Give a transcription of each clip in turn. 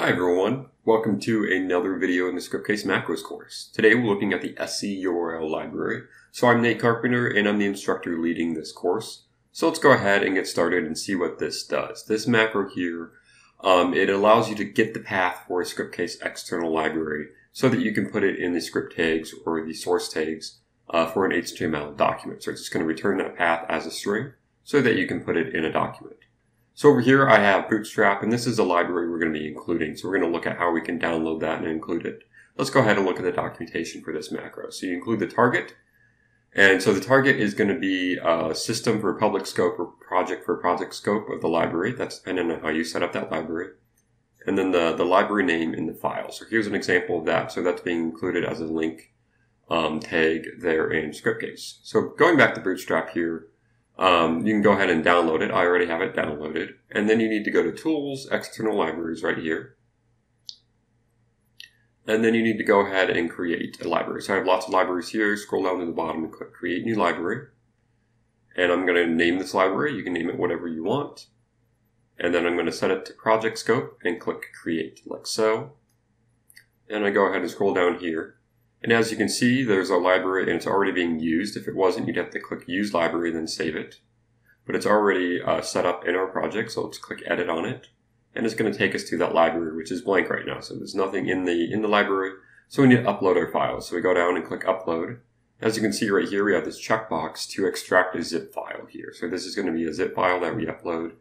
Hi everyone, welcome to another video in the Scriptcase Macros course. Today we're looking at the SC URL library. So I'm Nate Carpenter and I'm the instructor leading this course. So let's go ahead and get started and see what this does. This macro here, um, it allows you to get the path for a Scriptcase external library so that you can put it in the script tags or the source tags uh, for an HTML document. So it's just going to return that path as a string so that you can put it in a document. So over here I have Bootstrap, and this is a library we're going to be including. So we're going to look at how we can download that and include it. Let's go ahead and look at the documentation for this macro. So you include the target, and so the target is going to be a system for public scope or project for project scope of the library. That's depending on how you set up that library. And then the, the library name in the file. So here's an example of that. So that's being included as a link um, tag there in Scriptcase. So going back to Bootstrap here, um, you can go ahead and download it. I already have it downloaded. And then you need to go to Tools, External Libraries right here. And then you need to go ahead and create a library. So I have lots of libraries here. Scroll down to the bottom and click Create New Library. And I'm going to name this library. You can name it whatever you want. And then I'm going to set it to Project Scope and click Create, like so. And I go ahead and scroll down here. And as you can see, there's a library and it's already being used. If it wasn't, you'd have to click Use Library then save it. But it's already uh, set up in our project, so let's click Edit on it. And it's going to take us to that library, which is blank right now. So there's nothing in the in the library. So we need to upload our files. So we go down and click Upload. As you can see right here, we have this checkbox to extract a zip file here. So this is going to be a zip file that we upload.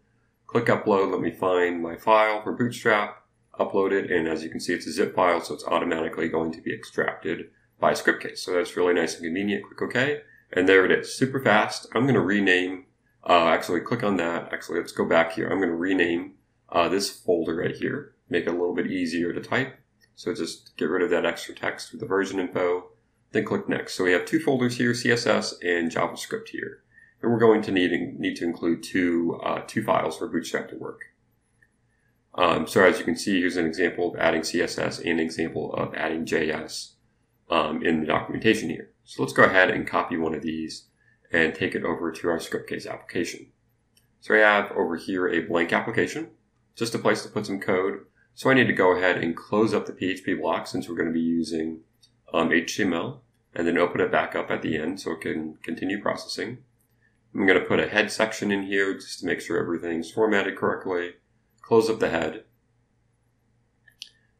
Click Upload. Let me find my file for Bootstrap upload it, and as you can see, it's a zip file, so it's automatically going to be extracted by Scriptcase. So that's really nice and convenient. Click OK, and there it is, super fast. I'm going to rename, uh, actually click on that. Actually, let's go back here. I'm going to rename uh, this folder right here, make it a little bit easier to type. So just get rid of that extra text with the version info, then click next. So we have two folders here, CSS and JavaScript here. And we're going to need, need to include two, uh, two files for Bootstrap to work. Um, so as you can see, here's an example of adding CSS and an example of adding JS um, in the documentation here. So let's go ahead and copy one of these and take it over to our Scriptcase application. So I have over here a blank application, just a place to put some code. So I need to go ahead and close up the PHP block since we're going to be using um, HTML and then open it back up at the end so it can continue processing. I'm going to put a head section in here just to make sure everything's formatted correctly close up the head,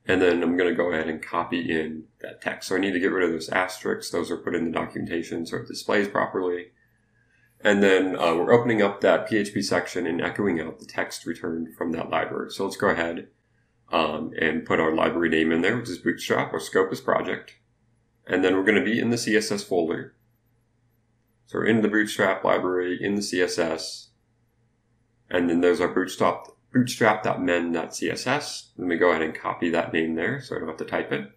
and then I'm going to go ahead and copy in that text. So I need to get rid of those asterisks. Those are put in the documentation so it displays properly. And then uh, we're opening up that PHP section and echoing out the text returned from that library. So let's go ahead um, and put our library name in there, which is Bootstrap or Scopus project. And then we're going to be in the CSS folder. So we're in the Bootstrap library, in the CSS. And then there's our Bootstrap bootstrap.min.css. Let me go ahead and copy that name there so I don't have to type it.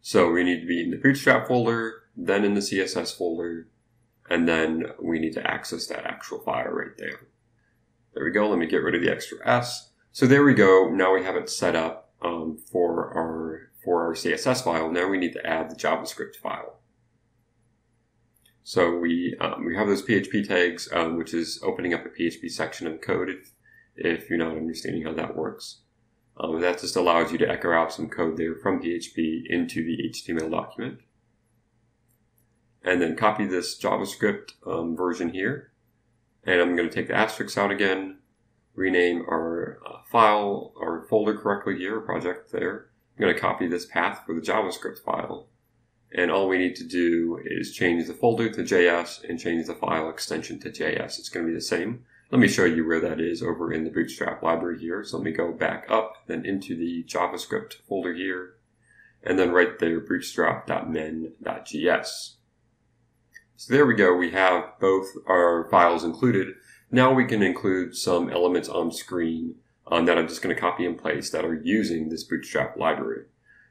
So we need to be in the bootstrap folder, then in the CSS folder, and then we need to access that actual file right there. There we go. Let me get rid of the extra S. So there we go. Now we have it set up um, for our for our CSS file. Now we need to add the JavaScript file. So we um, we have those PHP tags, um, which is opening up a PHP section of code if, if you're not understanding how that works. Um, that just allows you to echo out some code there from PHP into the HTML document. And then copy this JavaScript um, version here. And I'm going to take the asterisks out again, rename our uh, file, our folder correctly here, project there. I'm going to copy this path for the JavaScript file and all we need to do is change the folder to JS and change the file extension to JS. It's going to be the same. Let me show you where that is over in the Bootstrap library here. So let me go back up, then into the JavaScript folder here, and then right there, bootstrap.min.js. So there we go. We have both our files included. Now we can include some elements on screen um, that I'm just going to copy and paste that are using this Bootstrap library.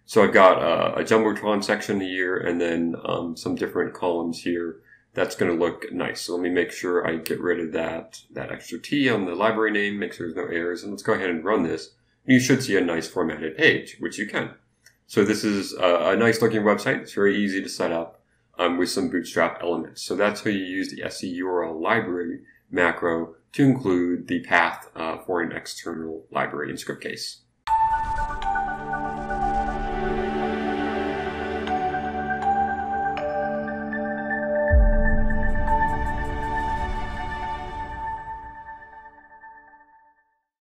So I've got a, a Jumbotron section here and then um, some different columns here. That's going to look nice. So let me make sure I get rid of that, that extra T on the library name, make sure there's no errors. And let's go ahead and run this. You should see a nice formatted page, which you can. So this is a, a nice looking website. It's very easy to set up um, with some Bootstrap elements. So that's how you use the SC URL library macro to include the path uh, for an external library in Scriptcase.